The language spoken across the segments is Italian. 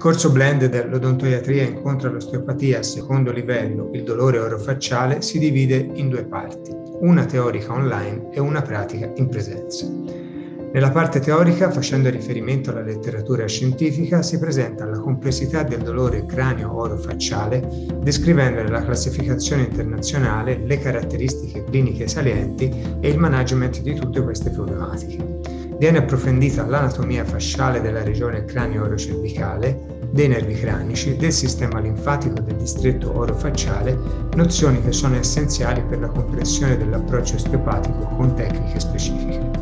corso blend dell'odontoiatria incontra l'osteopatia a secondo livello, il dolore orofacciale, si divide in due parti, una teorica online e una pratica in presenza. Nella parte teorica, facendo riferimento alla letteratura scientifica, si presenta la complessità del dolore cranio-orofacciale, descrivendo la classificazione internazionale, le caratteristiche cliniche salienti e il management di tutte queste problematiche. Viene approfondita l'anatomia fasciale della regione cranio-orocervicale, dei nervi cranici, del sistema linfatico del distretto orofacciale, nozioni che sono essenziali per la comprensione dell'approccio osteopatico con tecniche specifiche.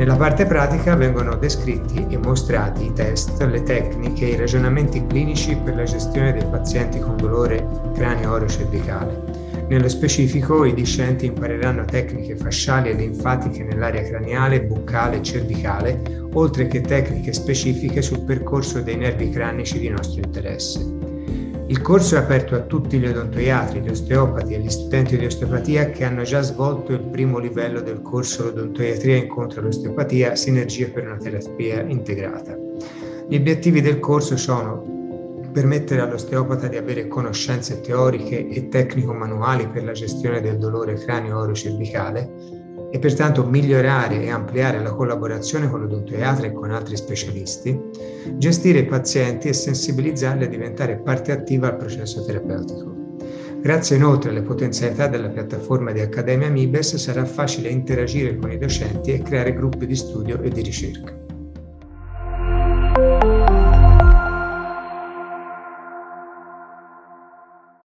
Nella parte pratica vengono descritti e mostrati i test, le tecniche e i ragionamenti clinici per la gestione dei pazienti con dolore cranio-orocervicale nello specifico, i discenti impareranno tecniche fasciali e linfatiche nell'area craniale, buccale e cervicale, oltre che tecniche specifiche sul percorso dei nervi cranici di nostro interesse. Il corso è aperto a tutti gli odontoiatri, gli osteopati e gli studenti di osteopatia che hanno già svolto il primo livello del corso Odontoiatria incontro all'osteopatia, sinergie per una terapia integrata. Gli obiettivi del corso sono permettere all'osteopata di avere conoscenze teoriche e tecnico-manuali per la gestione del dolore cranio-oro-cervicale e pertanto migliorare e ampliare la collaborazione con l'odontoiatra e con altri specialisti, gestire i pazienti e sensibilizzarli a diventare parte attiva al processo terapeutico. Grazie inoltre alle potenzialità della piattaforma di Accademia Mibes sarà facile interagire con i docenti e creare gruppi di studio e di ricerca.